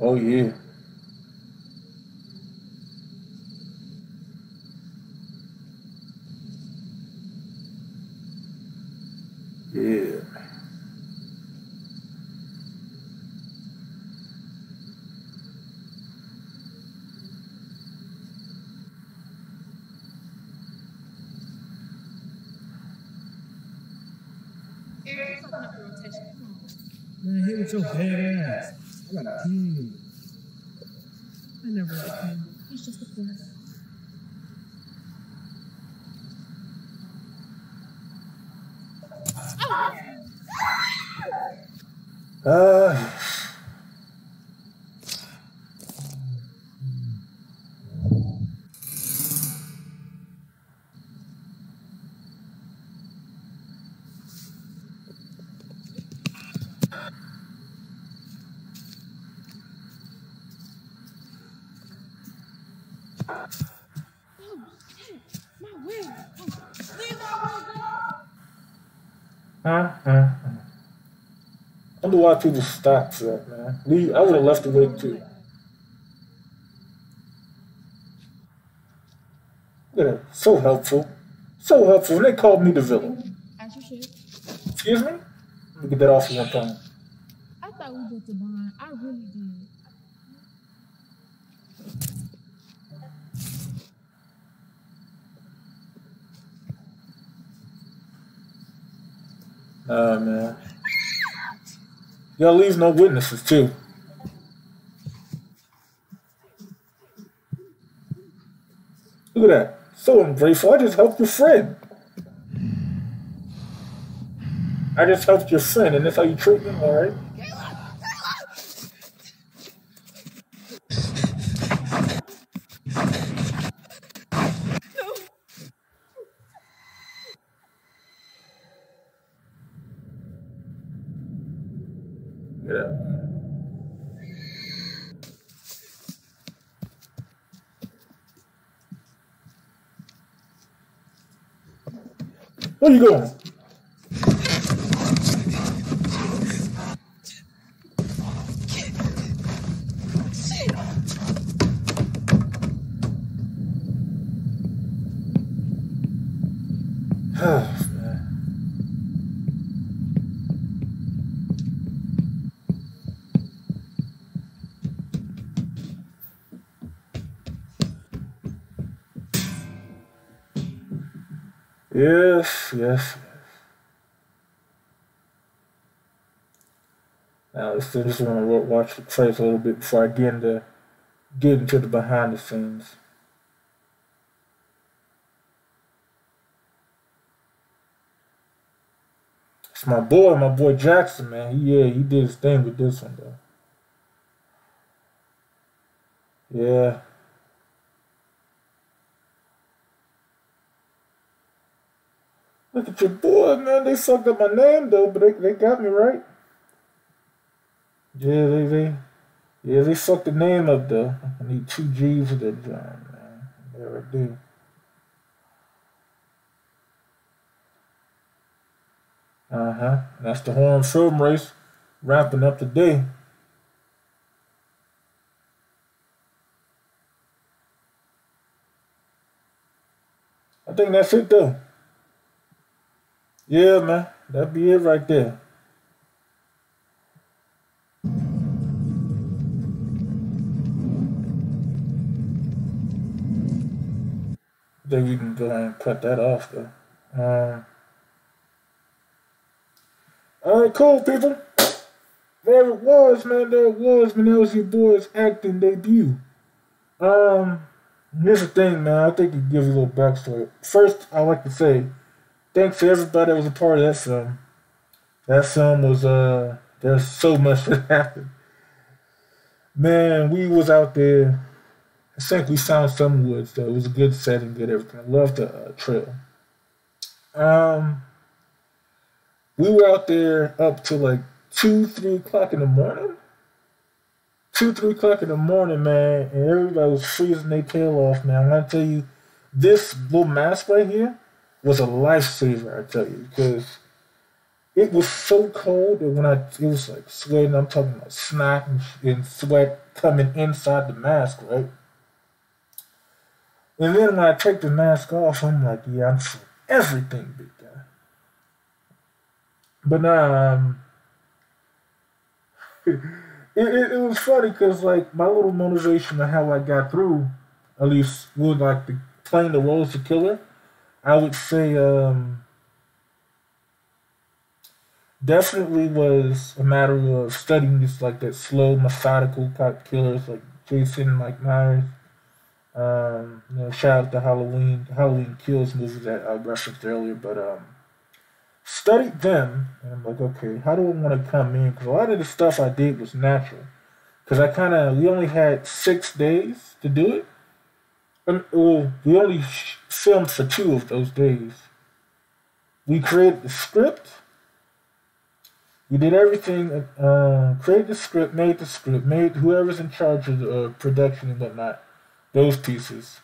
Oh yeah. Yeah. Man, hit with your bad ass. I got a team. I never liked him. He's just a friend. Uh Oh, shit. Huh? Huh? I wonder why people stop for that, man. Leave, I would have left the wig too. That. So helpful. So helpful. They called me the villain. Excuse me? Let me get that off you one time. I thought we built a bond. I really did. Nah, man. Gotta leave no witnesses too. Look at that. So ungrateful. I just helped your friend. I just helped your friend, and that's how you treat me, alright? Yeah. Where you going? Yes, yes. Now I just want to watch the trailers a little bit before I get into get into the behind the scenes. It's my boy, my boy Jackson, man. He, yeah, he did his thing with this one though. Yeah. Look at your boy, man. They fucked up my name though, but they, they got me right. Yeah, they they yeah they fucked the name up though. I need two G's with that John, man. There I do. Uh huh. That's the Horn Film Race wrapping up today. I think that's it though. Yeah, man. That'd be it right there. I think we can go ahead and cut that off though. Um, all right, cool, people. There it was, man. There it was, man. That was your boy's acting debut. Um, here's the thing, man. I think it gives you a little backstory. First, I like to say thanks to everybody that was a part of that film. That film was uh, there's so much that happened. Man, we was out there. I think we found some woods though. It was a good setting, good everything. I love the uh, trail. Um, we were out there up to like two, three o'clock in the morning. Two, three o'clock in the morning, man, and everybody was freezing their tail off, man. I'm gonna tell you, this little mask right here was a lifesaver, I tell you, because it was so cold that when I it was like sweating, I'm talking about snot and, and sweat coming inside the mask, right? And then when I take the mask off, I'm like, yeah, I'm for everything, big guy. But um, it, it, it was funny because like my little motivation of how I got through, at least with like the playing the role as a killer, I would say um definitely was a matter of studying just like that slow, methodical type killers like Jason, Mike Myers. Um, you know, shout out to Halloween, Halloween Kills movie that I referenced earlier, but um, studied them, and I'm like, okay, how do I want to come in? Because a lot of the stuff I did was natural. Because I kind of, we only had six days to do it. Um, well, we only filmed for two of those days. We created the script we did everything. Uh, created the script, made the script, made whoever's in charge of the uh, production and whatnot, those pieces,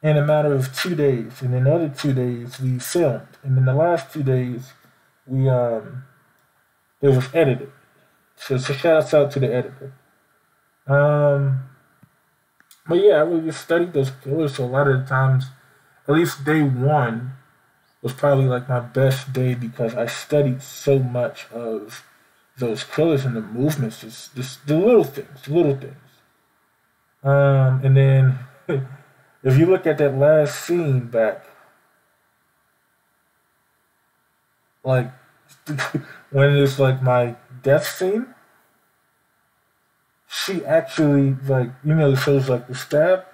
in a matter of two days. And the other two days we filmed, and then the last two days we um, it was edited. So, so shout out to the editor. Um, but yeah, I really just studied those killers. So a lot of the times, at least day one, was probably like my best day because I studied so much of those killers and the movements, just, just the little things, little things. Um, and then if you look at that last scene back, like when it's like my death scene, she actually like you know shows like the stab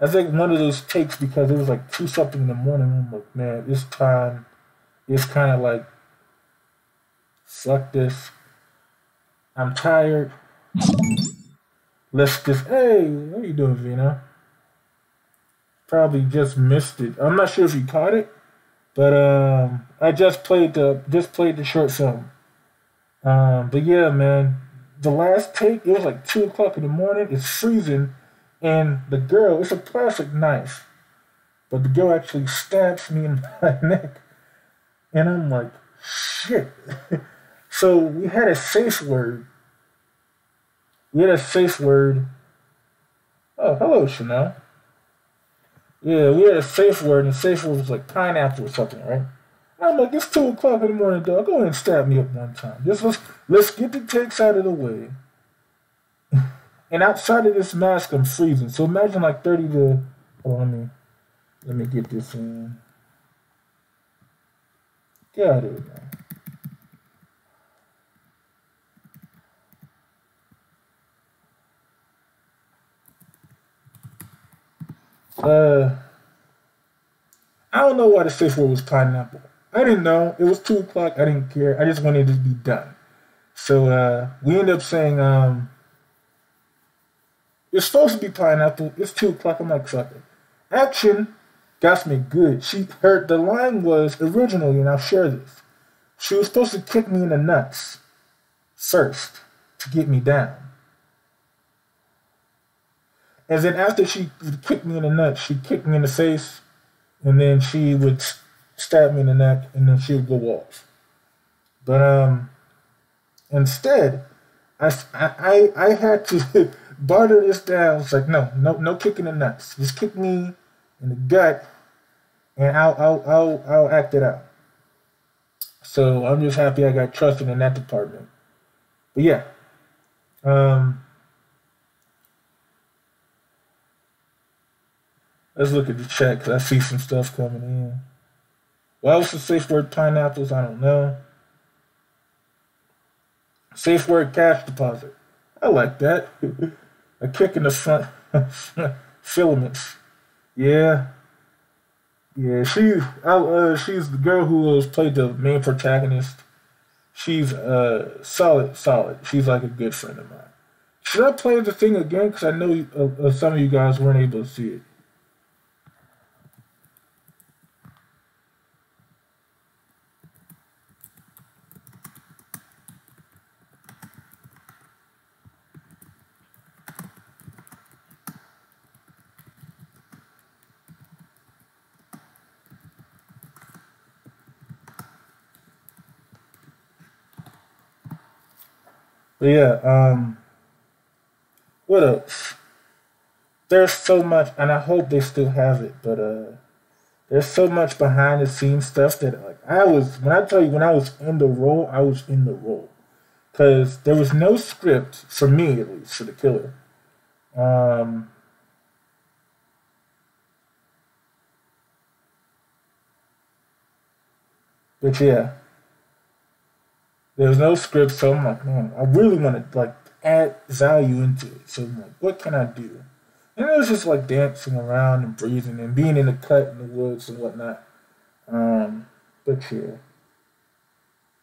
I think one of those takes because it was like two something in the morning. I'm like, man, this time it's kind of like, fuck this. I'm tired. Let's just, hey, what are you doing, Vina? Probably just missed it. I'm not sure if you caught it, but um, I just played the just played the short film. Um, but yeah, man, the last take it was like two o'clock in the morning. It's freezing and the girl, it's a plastic knife, but the girl actually stabs me in my neck. And I'm like, shit. so we had a safe word. We had a safe word. Oh, hello, Chanel. Yeah, we had a safe word, and the safe word was like pineapple or something, right? I'm like, it's two o'clock in the morning, dog. Go ahead and stab me up one time. Just let's let's get the takes out of the way. And outside of this mask, I'm freezing. So imagine like 30 to. Oh, let me let me get this in. Get out of here, man. Uh, I don't know why the fifth word was pineapple. I didn't know. It was two o'clock. I didn't care. I just wanted it to be done. So uh, we end up saying um, it's supposed to be pineapple. It's two o'clock. I'm like, fuck it. Action got me good. She heard the line was originally, and I'll share this. She was supposed to kick me in the nuts first to get me down. And then after she kicked me in the nuts, she kicked me in the face, and then she would stab me in the neck, and then she would go off. But um, instead, I I I had to barter this down. It's like, no, no, no kicking the nuts. Just kick me in the gut, and I'll, I'll, I'll, I'll act it out. So I'm just happy I got trusted in that department. But yeah, um, let's look at the chat because I see some stuff coming in. Why was the safe word pineapples? I don't know. Safe word cash deposit. I like that. a kick in the front filaments. Yeah. Yeah, she, uh, she's the girl who played the main protagonist. She's uh solid, solid. She's like a good friend of mine. Should I play the thing again? Because I know uh, uh, some of you guys weren't able to see it. But yeah, um, what else? There's so much, and I hope they still have it, but uh, there's so much behind the scenes stuff that like I was when I tell you when I was in the role, I was in the role because there was no script for me at least for the killer. Um, but yeah, there's no script, so I'm like, man, I really want to like add value into it. So I'm like, what can I do? And it was just like dancing around and breathing and being in the cut in the woods and whatnot. Um, but yeah,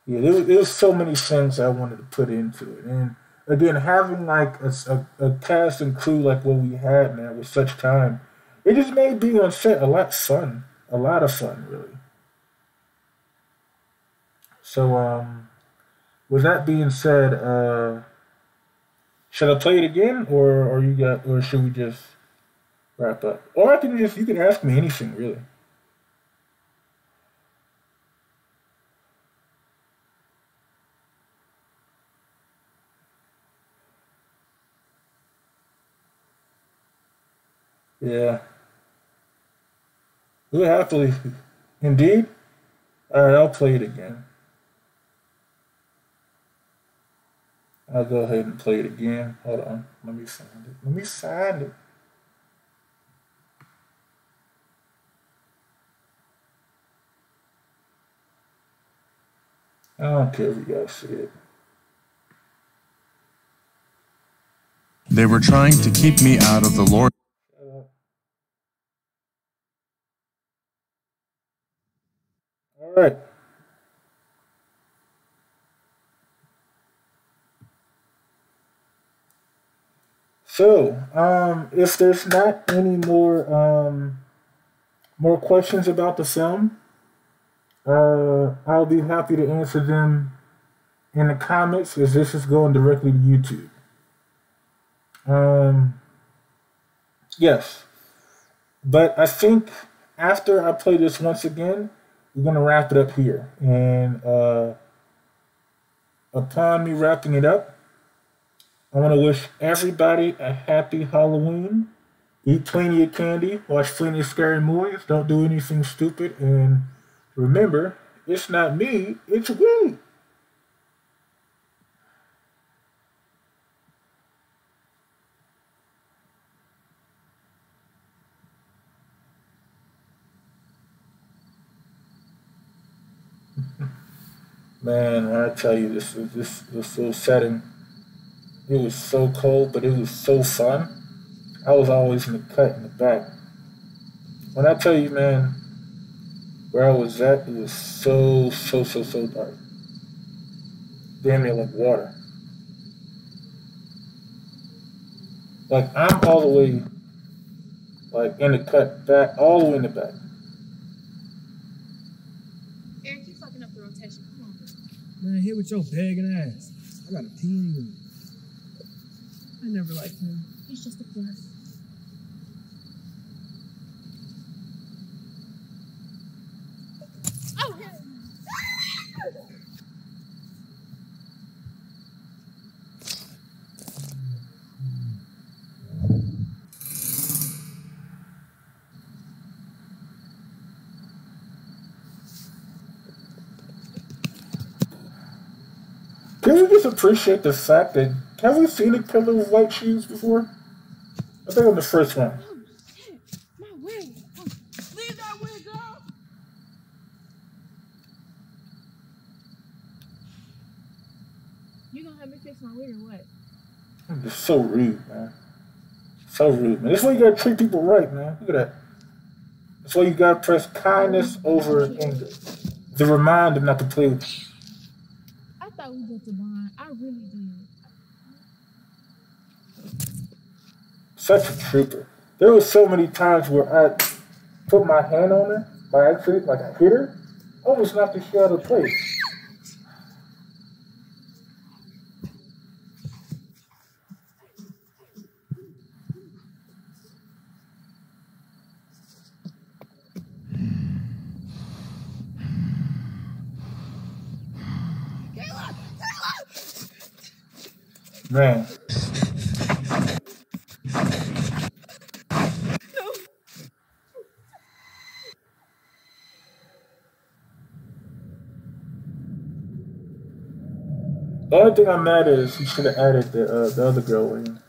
yeah, there was, there was so many things I wanted to put into it, and again, having like a, a, a cast and crew like what we had, man, with such time, it just made being on set a lot fun, a lot of fun, really. So, um, with that being said, uh, should I play it again, or or you got, or should we just wrap up? Or I can just you can ask me anything really. Yeah. We'll happily. Indeed. All right, I'll play it again. I'll go ahead and play it again. Hold on. Let me find it. Let me find it. I don't care you guys see. They were trying to keep me out of the Lord. Shut up. All right. So, um, if there's not any more um, more questions about the film, uh, I'll be happy to answer them in the comments as this is going directly to YouTube. Um, yes, but I think after I play this once again, we're gonna wrap it up here. And uh, upon me wrapping it up, I want to wish everybody a happy Halloween. Eat plenty of candy, watch plenty of scary movies, don't do anything stupid, and remember, it's not me, it's we. Man, I tell you this is this this little setting, it was so cold, but it was so fun. I was always in the cut in the back. When I tell you, man, where I was at, it was so so so so dark. Damn near like water. Like I'm all the way, like in the cut back, all the way in the back. Eric, you fucking up the rotation. Come on. Man, here with your begging ass. I got a team. I never liked him. He's just a plus. Oh, yeah. Can we just appreciate the fact that have we seen a killer with white shoes before? I think on the first one. My wig. Leave that wig. You gonna have me fix my wig or what? So rude, man. So rude, man. That's why you gotta treat people right, man. Look at that. That's why you gotta press kindness over anger. To remind them not to play with you. I thought we built a bond. I really did. Such a trooper. There was so many times where I put my hand on her by accident, like I hit her, almost knocked the shit out of place. Man. The only thing I'm mad is he should have added the uh, the other girl in.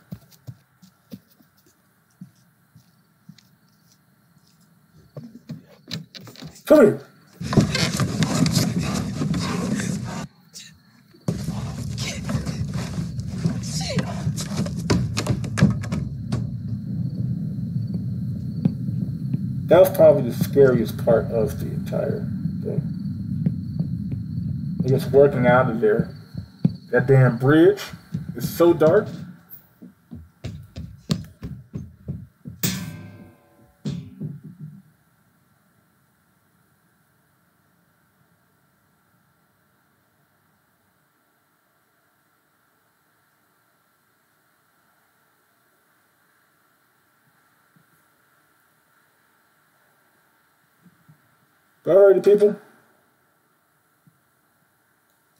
Come here. That was probably the scariest part of the entire thing. Gets working out of there. That damn bridge is so dark. Alrighty, people.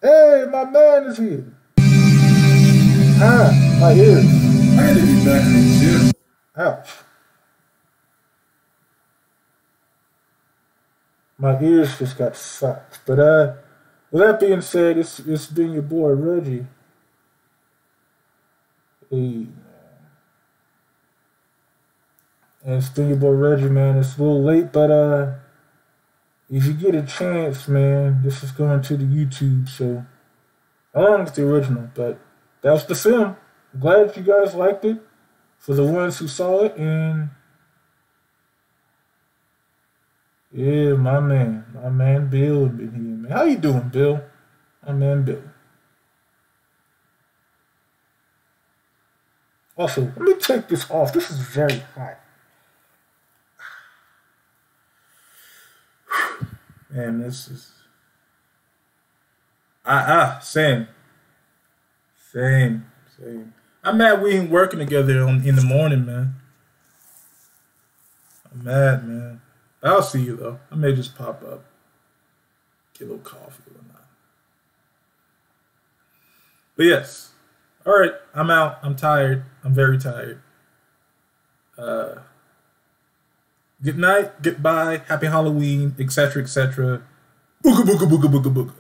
Hey, my here. Ah, my ears. I had to get back in the gym. Ouch. My ears just got sucked. But uh with that being said, it's it's been your boy Reggie. Hey, and it's been your boy Reggie, man. It's a little late, but uh if you get a chance, man, this is going to the YouTube, so along with the original, but that was the film. Glad you guys liked it. For the ones who saw it, and yeah, my man, my man Bill been here, man. How you doing, Bill? My man Bill. Also, let me take this off. This is very hot. Man, this is ah ah same, same, same. I'm mad we ain't working together on, in the morning, man. I'm mad, man. I'll see you though. I may just pop up, get a little coffee or not. But yes, all right. I'm out. I'm tired. I'm very tired. Uh, good night. Goodbye. Happy Halloween, etc., etc. Booga booga booga booga booga.